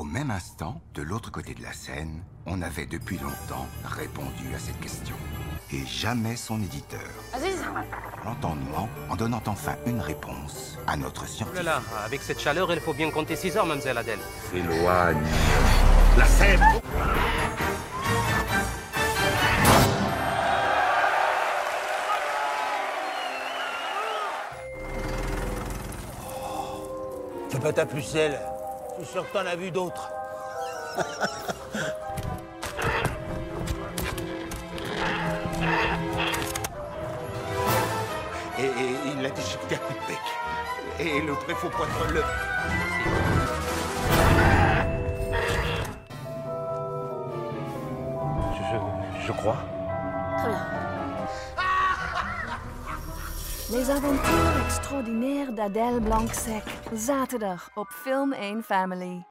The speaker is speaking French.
Au même instant, de l'autre côté de la scène, on avait depuis longtemps répondu à cette question. Et jamais son éditeur. Aziz L'entendement en donnant enfin une réponse à notre Oh là scientifique. là, avec cette chaleur, il faut bien compter 6 heures, mademoiselle Adèle. S'éloigne. La scène Fais pas ta pucelle. Je suis sûr que t'en as vu d'autres. et, et il l'a déchiqueté à coup de bec. Et le très faux poitre le. Je, je crois. Très bien. Les avonturen extraordinaires d'Adèle Blanc-Sec. Zaterdag op Film 1 Family.